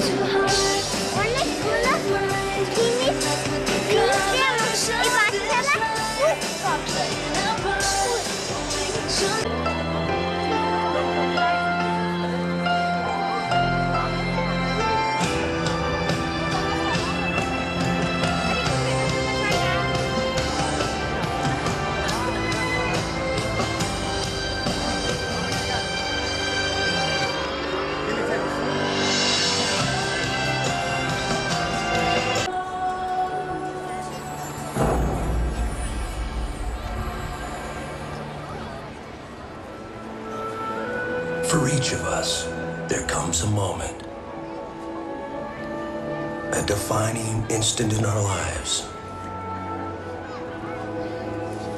수고. For each of us, there comes a moment, a defining instant in our lives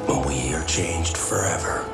when we are changed forever.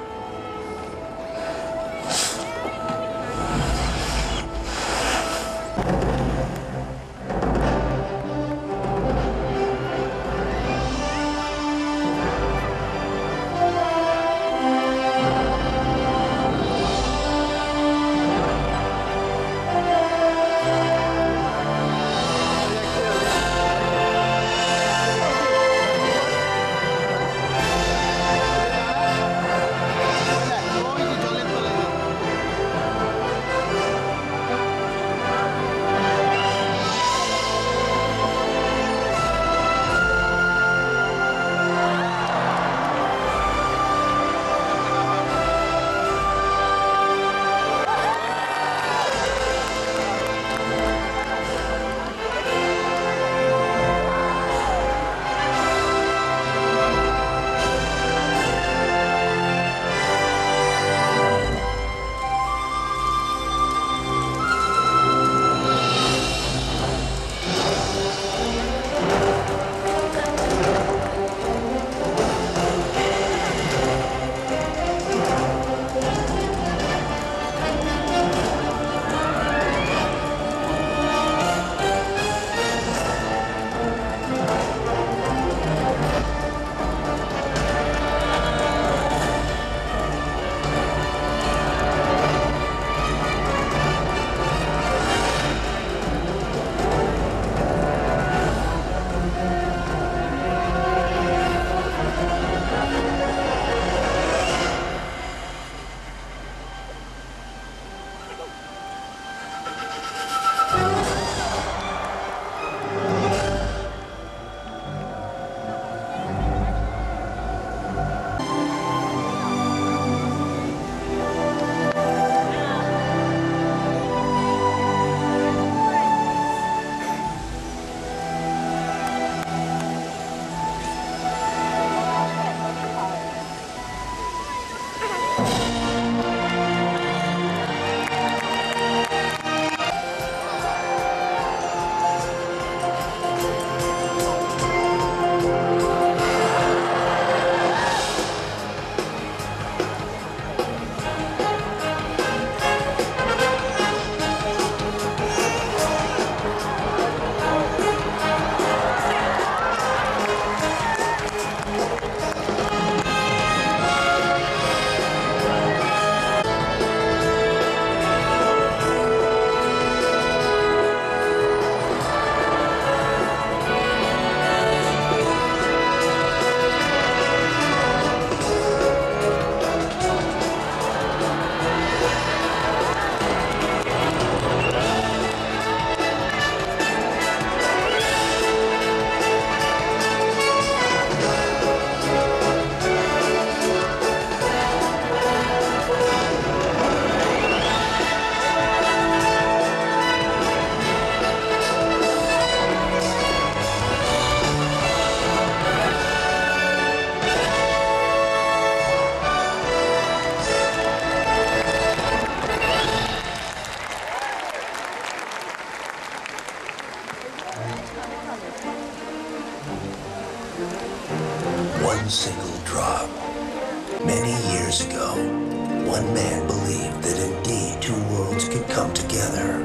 One man believed that indeed two worlds could come together.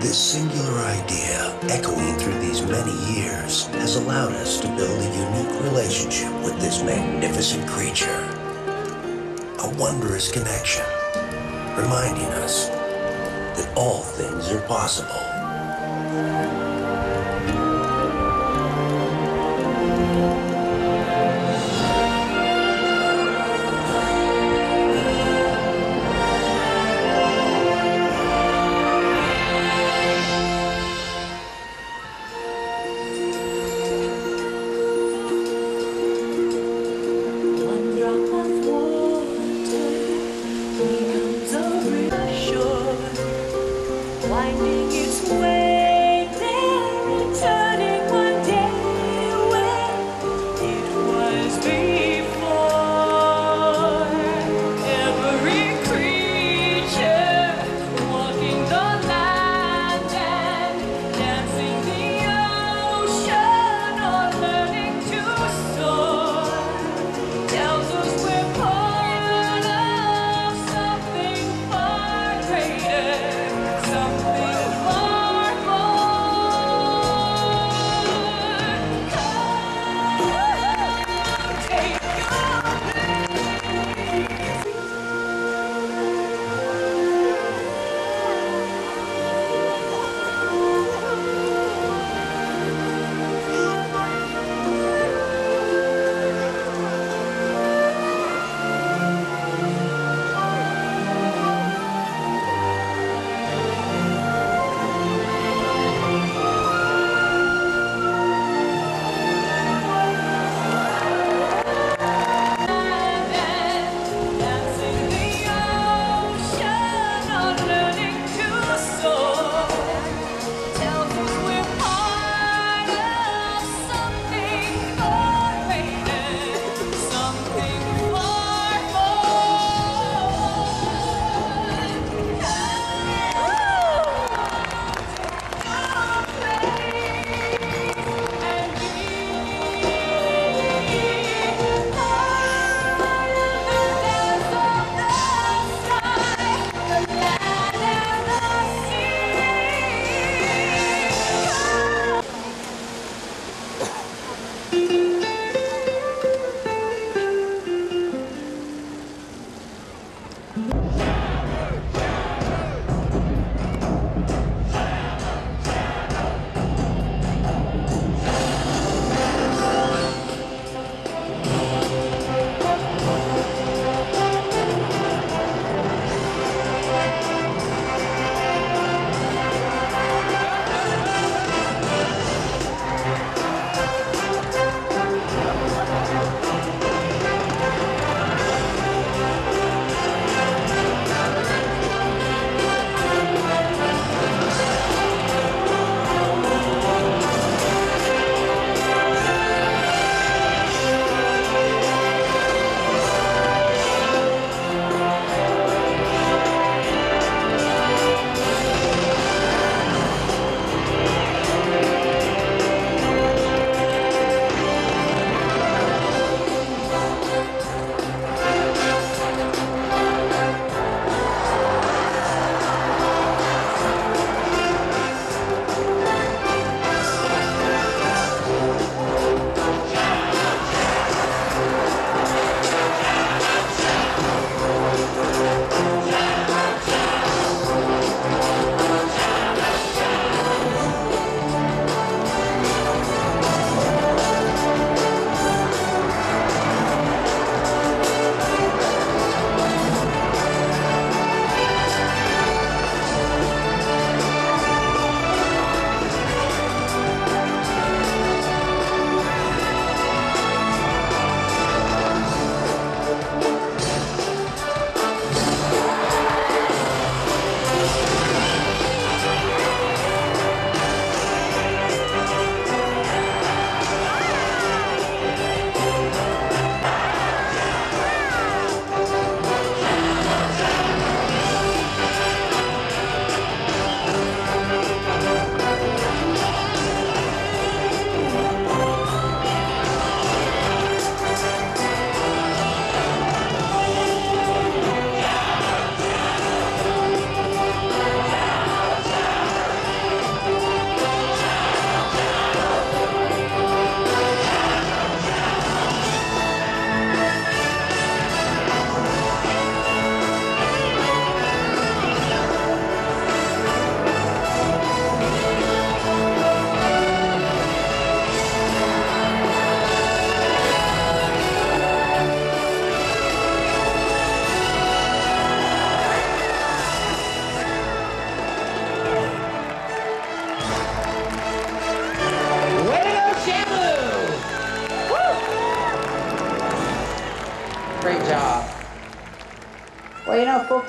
This singular idea, echoing through these many years, has allowed us to build a unique relationship with this magnificent creature. A wondrous connection, reminding us that all things are possible.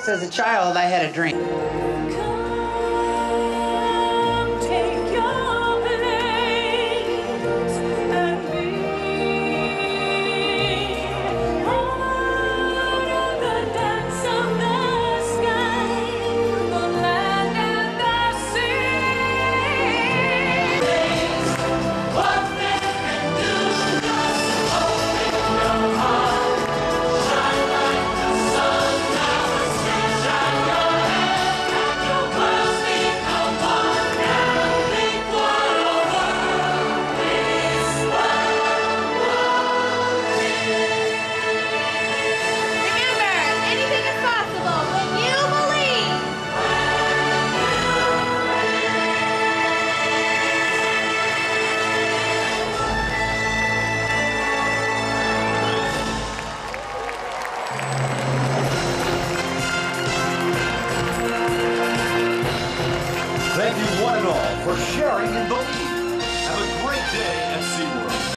As a child, I had a dream.